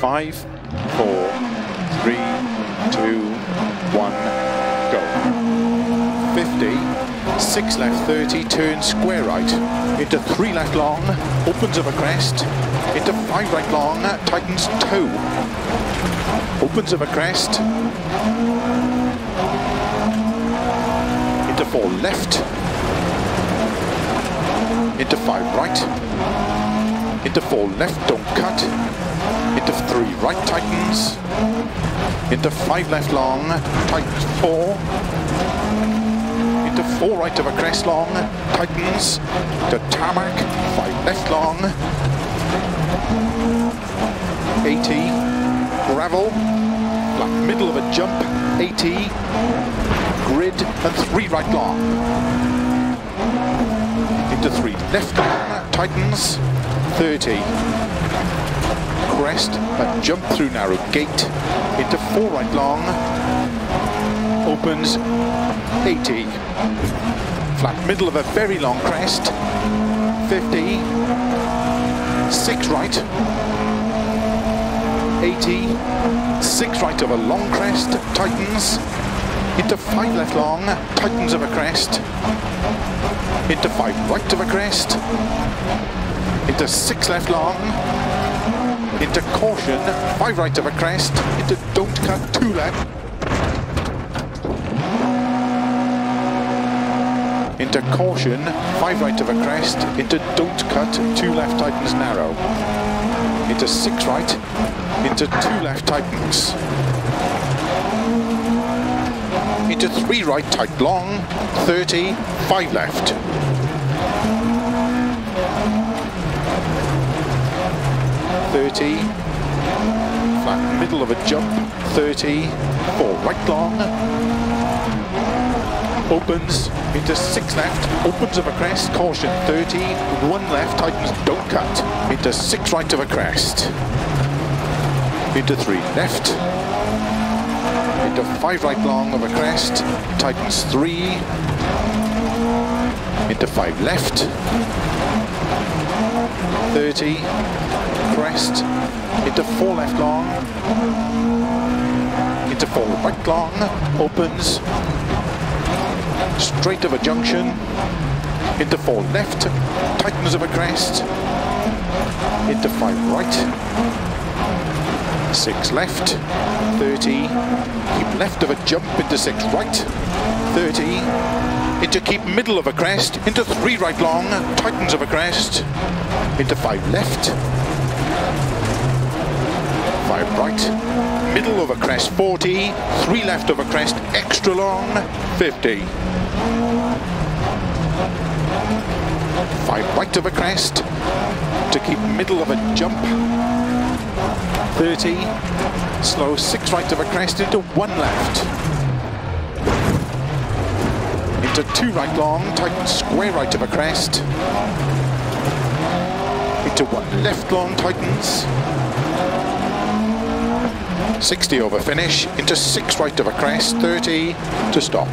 Five, four, three, two, one, go. 50, six left 30, turn square right, into three left long, opens up a crest, into five right long, tightens two, opens up a crest, into four left, into five right, into four left, don't cut, three right tightens, into five left long, tightens four, into four right of a crest long, tightens, to tarmac, five left long, 80, gravel, middle of a jump, 80, grid and three right long, into three left long, tightens, 30, crest, a jump through narrow gate, into four right long, opens 80. Flat middle of a very long crest, 50, six right, 80, six right of a long crest, tightens, into five left long, tightens of a crest, into five right of a crest, into six left long, into caution, five right of a crest, into don't cut, two left, into caution, five right of a crest, into don't cut, two left tightens narrow, into six right, into two left tightens, into three right tight long, 30, five left. Thirty, flat middle of a jump, 30, four right long, opens into six left, opens of a crest, caution 30, one left, tightens, don't cut, into six right of a crest, into three left, into five right long of a crest, tightens three, into five left, 30, crest, into four left long, into four right long, opens, straight of a junction, into four left, tightens of a crest, into five right, six left, 30, keep left of a jump into six right, 30, into keep middle of a crest, into three right long, tightens of a crest, into five left, five right, middle of a crest 40, three left of a crest extra long 50. Five right of a crest to keep middle of a jump 30, slow six right of a crest into one left. Into two right long, tighten square right of a crest. Into one left long, tightens. 60 over finish, into 6 right of a crest, 30 to stop.